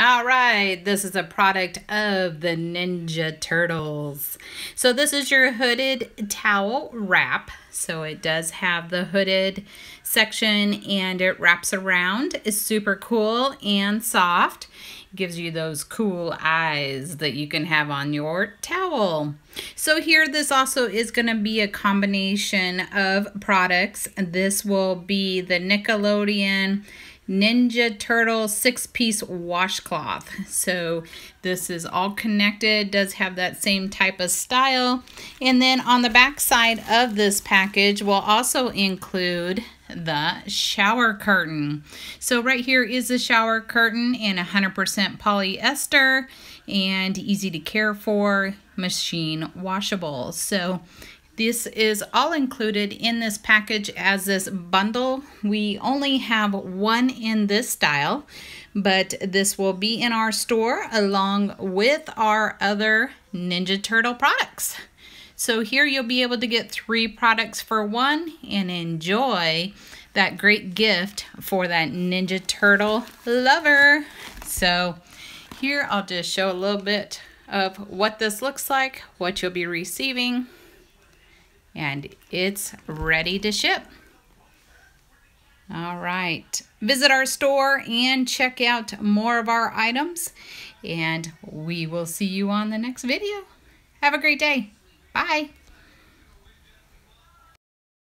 All right, this is a product of the Ninja Turtles. So this is your hooded towel wrap. So it does have the hooded section and it wraps around. It's super cool and soft. Gives you those cool eyes that you can have on your towel. So here this also is going to be a combination of products. This will be the Nickelodeon Ninja Turtle six-piece washcloth. So this is all connected, does have that same type of style. And then on the back side of this package we'll also include the shower curtain. So right here is the shower curtain in 100% polyester and easy to care for, machine washable. So this is all included in this package as this bundle. We only have one in this style, but this will be in our store along with our other Ninja Turtle products. So here you'll be able to get three products for one and enjoy that great gift for that Ninja Turtle lover. So here I'll just show a little bit of what this looks like, what you'll be receiving and it's ready to ship. All right, visit our store and check out more of our items and we will see you on the next video. Have a great day. Bye.